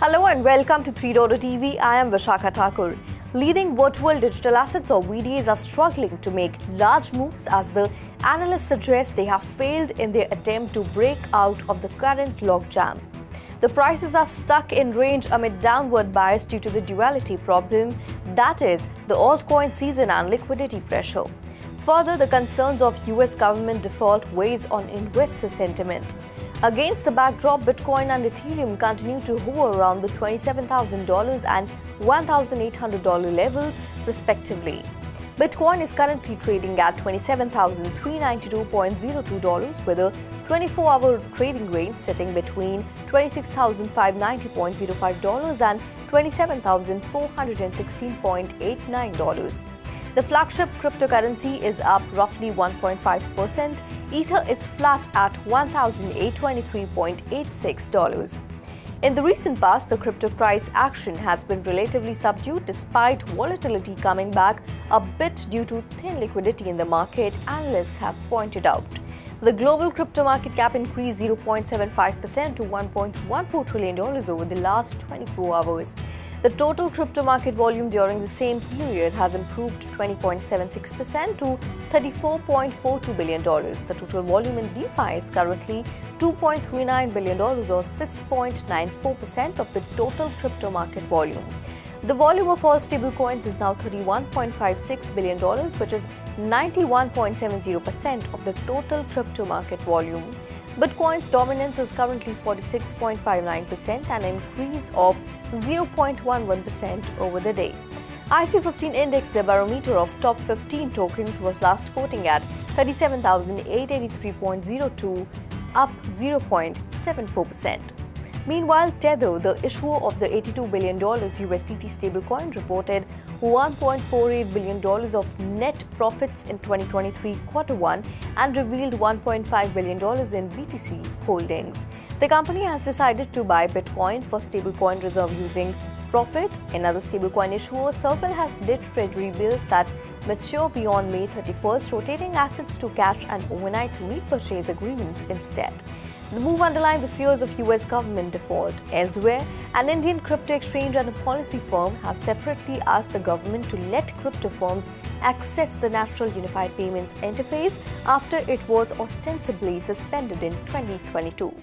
Hello and welcome to 3 TV. I am Vishakha Thakur. Leading virtual digital assets or VDAs are struggling to make large moves as the analysts suggest they have failed in their attempt to break out of the current logjam. The prices are stuck in range amid downward bias due to the duality problem, that is, the altcoin season and liquidity pressure. Further, the concerns of US government default weighs on investor sentiment. Against the backdrop, Bitcoin and Ethereum continue to hover around the $27,000 and $1,800 levels, respectively. Bitcoin is currently trading at $27,392.02 with a 24-hour trading range sitting between $26,590.05 and $27,416.89. The flagship cryptocurrency is up roughly 1.5%. Ether is flat at $1,823.86. In the recent past, the crypto price action has been relatively subdued despite volatility coming back a bit due to thin liquidity in the market, analysts have pointed out. The global crypto market cap increased 0.75% to $1.14 trillion over the last 24 hours. The total crypto market volume during the same period has improved 20.76% to $34.42 billion. The total volume in DeFi is currently $2.39 billion or 6.94% of the total crypto market volume. The volume of all stablecoins is now $31.56 billion, which is 91.70% of the total crypto market volume. Bitcoin's dominance is currently 46.59%, an increase of 0.11% over the day. IC15 index, the barometer of top 15 tokens, was last quoting at 37,883.02, up 0.74%. Meanwhile, Tether, the issuer of the $82 billion USDT stablecoin, reported $1.48 billion of net profits in 2023 quarter one and revealed $1.5 billion in BTC holdings. The company has decided to buy Bitcoin for stablecoin reserve using profit. Another stablecoin issuer, Circle, has ditched treasury bills that mature beyond May 31st, rotating assets to cash and overnight repurchase agreements instead. The move underlined the fears of US government default. Elsewhere, an Indian crypto exchange and a policy firm have separately asked the government to let crypto firms access the National Unified Payments Interface after it was ostensibly suspended in 2022.